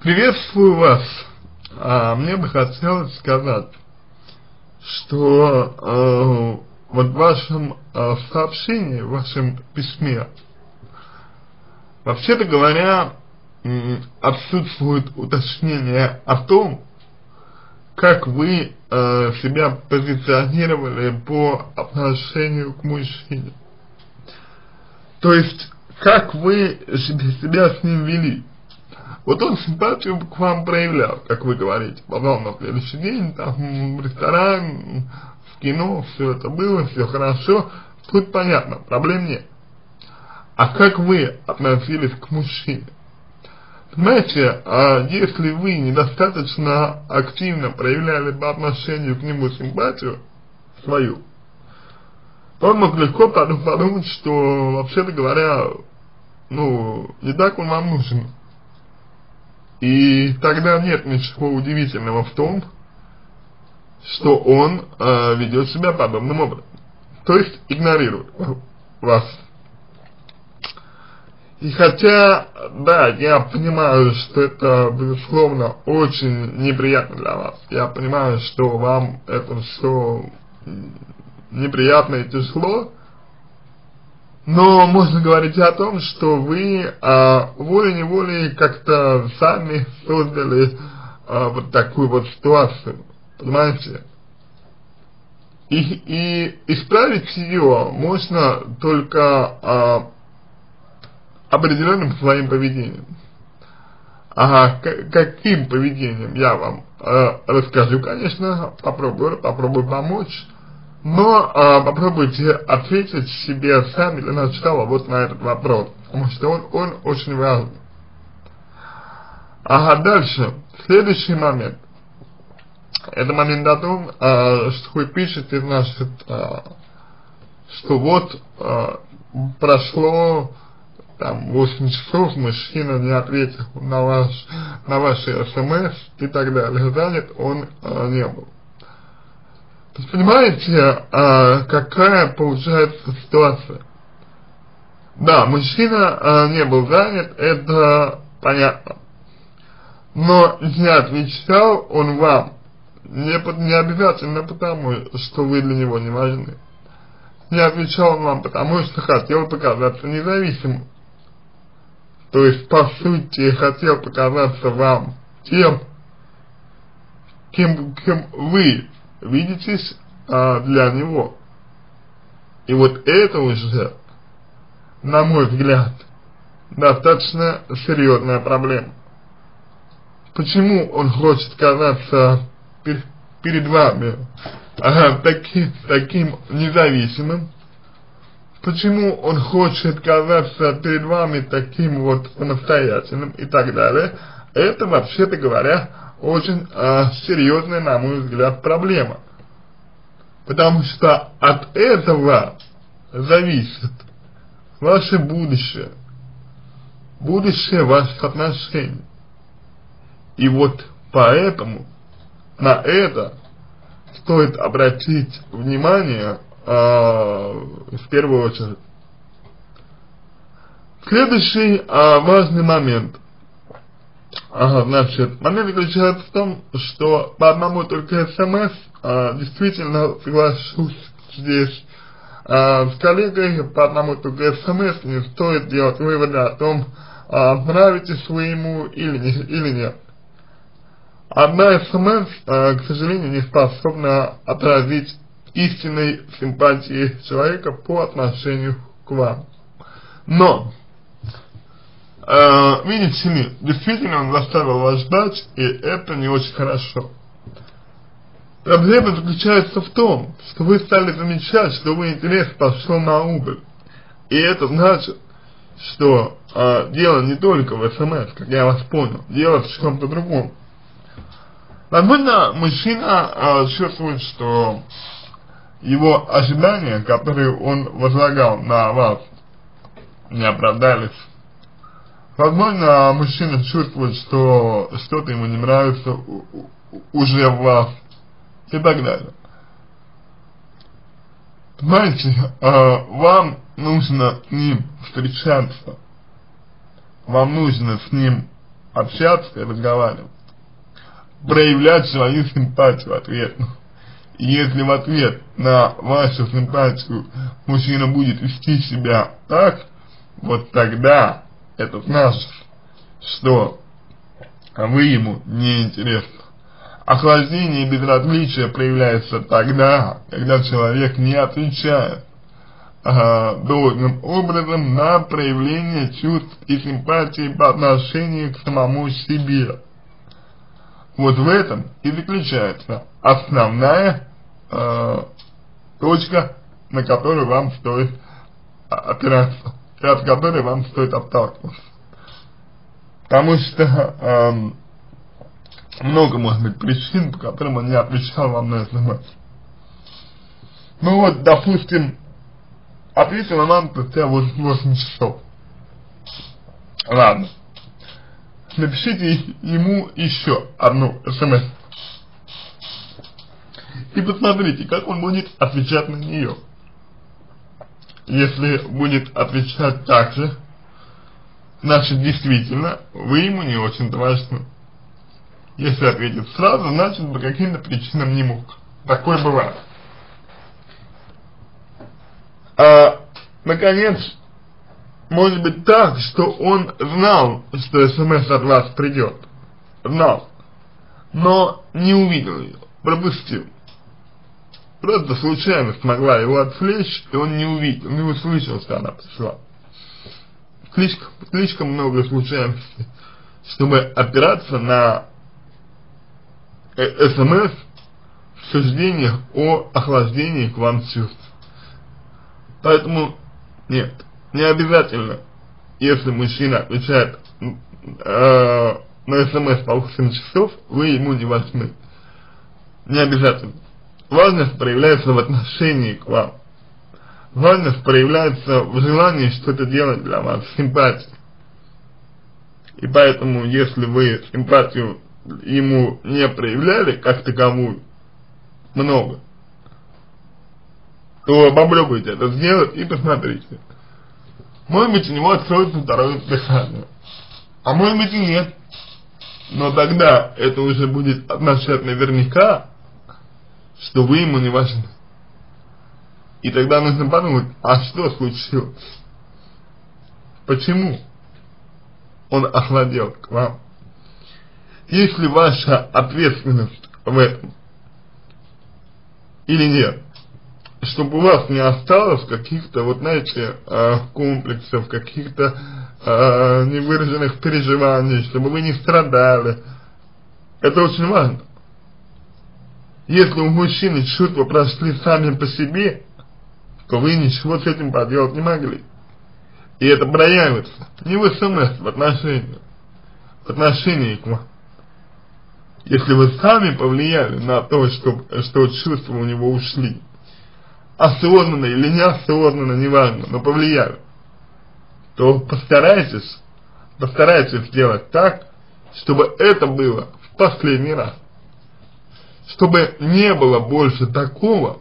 Приветствую вас. А, мне бы хотелось сказать, что э, вот в вашем э, сообщении, в вашем письме, вообще-то говоря, отсутствует уточнение о том, как вы э, себя позиционировали по отношению к мужчине. То есть, как вы себя с ним вели. Вот он симпатию к вам проявлял, как вы говорите, потом на следующий день, там, в ресторан, в кино, все это было, все хорошо, тут понятно, проблем нет. А как вы относились к мужчине? Понимаете, а если вы недостаточно активно проявляли по отношению к нему симпатию свою, то он мог легко подумать, что, вообще-то говоря, ну, не так он вам нужен. И тогда нет ничего удивительного в том, что он э, ведет себя подобным образом. То есть игнорирует вас. И хотя, да, я понимаю, что это, безусловно, очень неприятно для вас. Я понимаю, что вам это все неприятно и тяжело. Но можно говорить о том, что вы а, волей-неволей как-то сами создали а, вот такую вот ситуацию, понимаете? И, и исправить ее можно только а, определенным своим поведением. Ага, каким поведением я вам э, расскажу, конечно, попробую, попробую помочь, но э, попробуйте ответить себе сами для начала вот на этот вопрос, потому что он, он очень важный. Ага, дальше, следующий момент. Это момент о том, э, что вы пишете, значит, э, что вот э, прошло там 8 часов мужчина не ответил на ваш на ваши смс и так далее, занят он а, не был. Понимаете, а, какая получается ситуация? Да, мужчина а, не был занят, это понятно. Но не отвечал он вам не, не обязательно потому, что вы для него не важны. Не отвечал он вам потому, что хотел показаться независимым. То есть, по сути, хотел показаться вам тем, кем, кем вы видитесь а, для него. И вот это уже, на мой взгляд, достаточно серьезная проблема. Почему он хочет казаться перед, вами а, таки, таким независимым, почему он хочет казаться перед вами таким вот самостоятельным и так далее, это, вообще-то говоря, очень э, серьезная, на мой взгляд, проблема. Потому что от этого зависит ваше будущее, будущее ваших отношений. И вот поэтому на это стоит обратить внимание а, в первую очередь. Следующий а, важный момент. Ага, значит, момент заключается в том, что по одному только смс, а, действительно соглашусь здесь а, с коллегой, по одному только смс не стоит делать выводы о том, а, нравитесь вы ему или, не, или нет. Одна смс, а, к сожалению, не способна отразить истинной симпатии человека по отношению к вам. Но, видите ли, действительно он заставил вас ждать, и это не очень хорошо. Проблема заключается в том, что вы стали замечать, что вы интерес пошел на убыль. И это значит, что э, дело не только в СМС, как я вас понял, дело в чем-то другом. Возможно, мужчина э, чувствует, что его ожидания, которые он возлагал на вас, не оправдались. Возможно, мужчина чувствует, что что-то ему не нравится уже в вас и так далее. Понимаете, э, вам нужно с ним встречаться, вам нужно с ним общаться и разговаривать, проявлять свою симпатию ответно. И если в ответ на вашу симпатию мужчина будет вести себя так, вот тогда это значит, что вы ему не интересны. Охлаждение и безразличие проявляется тогда, когда человек не отвечает э, должным образом на проявление чувств и симпатии по отношению к самому себе. Вот в этом и заключается основная э, точка, на которую вам стоит опираться, и от которой вам стоит отталкиваться. Потому что э, много может быть причин, по которым он не отвечал вам на смс. Ну вот, допустим, ответила нам спустя 8 часов. Ладно. Напишите ему еще одну смс. И посмотрите, как он будет отвечать на нее. Если будет отвечать так же, значит действительно вы ему не очень важны. Если ответит сразу, значит по каким-то причинам не мог. Такое бывает. А, наконец, может быть так, что он знал, что смс от вас придет. Знал. Но не увидел ее, пропустил. Просто случайно смогла его отвлечь, и он не увидел, не услышал, что она пришла. Слишком, слишком много случайностей, чтобы опираться на э, СМС в суждениях о охлаждении к вам чувств. Поэтому, нет, не обязательно, если мужчина отвечает э, на смс по 8 часов, вы ему не важны. Не обязательно. Важность проявляется в отношении к вам. Важность проявляется в желании что-то делать для вас, симпатии. И поэтому, если вы симпатию ему не проявляли, как таковую, много, то попробуйте это сделать и посмотрите. Может быть, у него откроется второе дыхание. А может быть и нет. Но тогда это уже будет означать наверняка, что вы ему не важны. И тогда нужно подумать, а что случилось? Почему он охладел к вам? Есть ли ваша ответственность в этом? Или нет? Чтобы у вас не осталось каких-то, вот знаете, э, комплексов, каких-то э, невыраженных переживаний, чтобы вы не страдали. Это очень важно. Если у мужчины чувства прошли сами по себе, то вы ничего с этим поделать не могли. И это проявится не в СМС, в отношении, в отношении к вам. Если вы сами повлияли на то, что, что чувства у него ушли, осознанно или неосознанно, неважно, но повлияли, то постарайтесь, постарайтесь сделать так, чтобы это было в последний раз чтобы не было больше такого,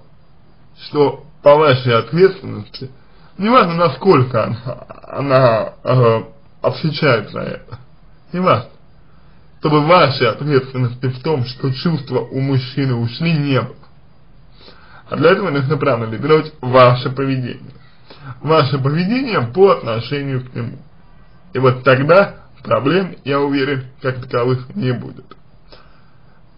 что по вашей ответственности, неважно насколько она, она э, отвечает за это, неважно, чтобы вашей ответственности в том, что чувства у мужчины ушли, не было. А для этого нужно проанализировать ваше поведение. Ваше поведение по отношению к нему. И вот тогда проблем, я уверен, как таковых не будет.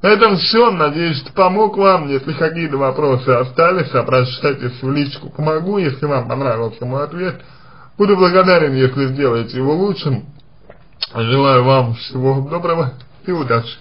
На этом все. Надеюсь, что помог вам. Если какие-то вопросы остались, обращайтесь в личку. Помогу, если вам понравился мой ответ. Буду благодарен, если сделаете его лучшим. Желаю вам всего доброго и удачи.